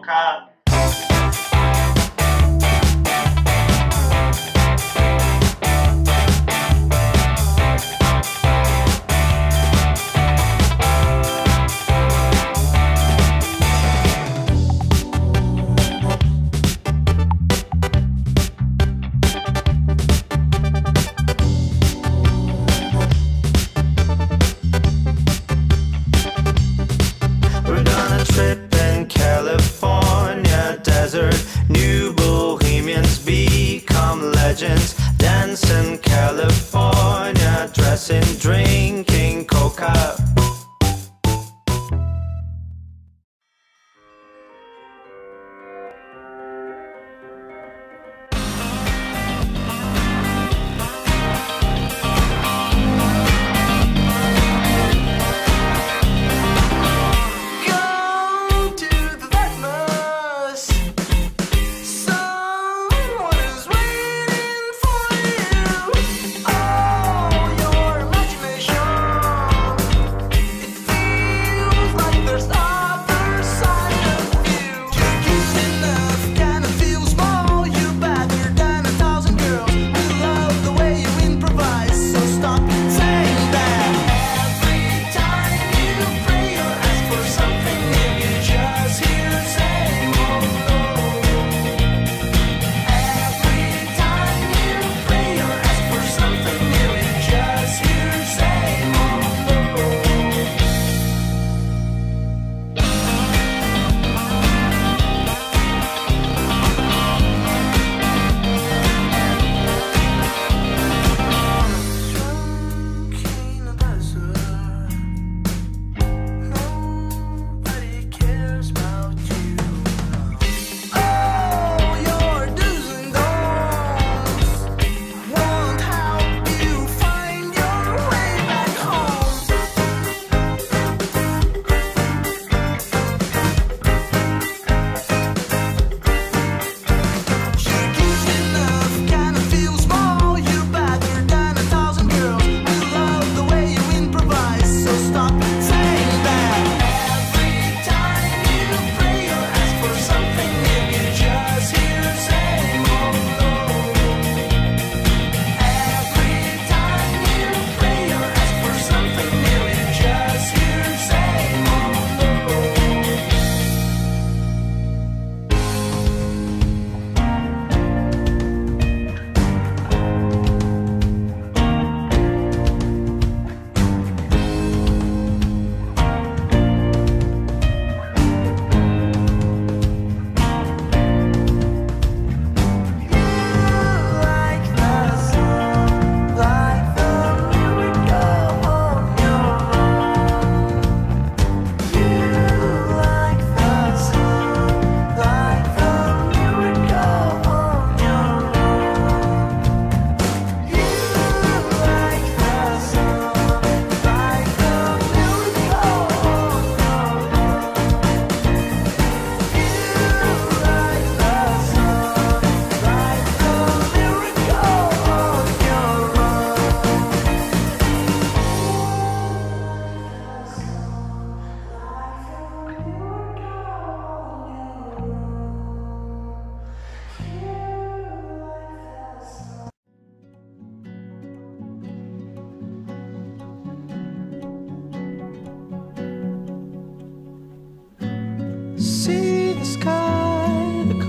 colocar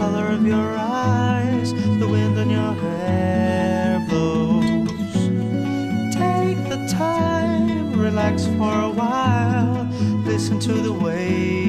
color of your eyes, the wind in your hair blows. Take the time, relax for a while, listen to the waves.